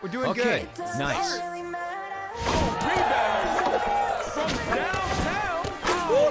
We're doing okay, good. Okay, nice. Oh, rebound from downtown. Ooh,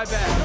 My bad.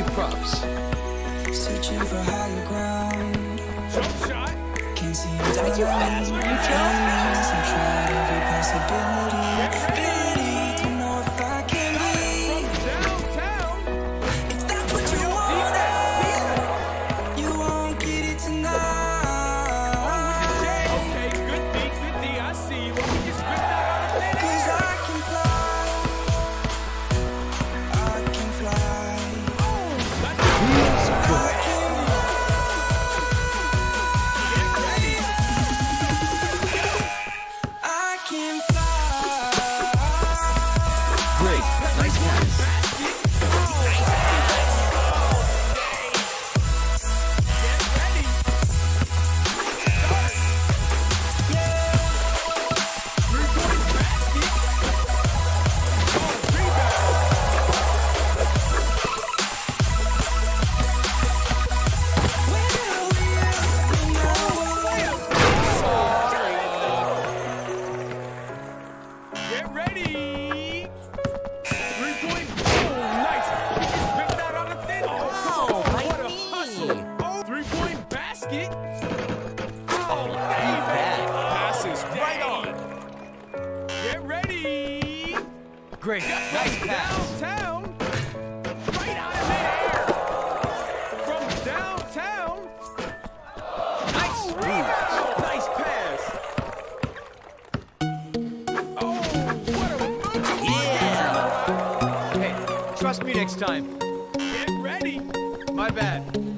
you props. Searching for higher ground. Jump shot. Can't see you. Did you? Were you time. Get ready. My bad.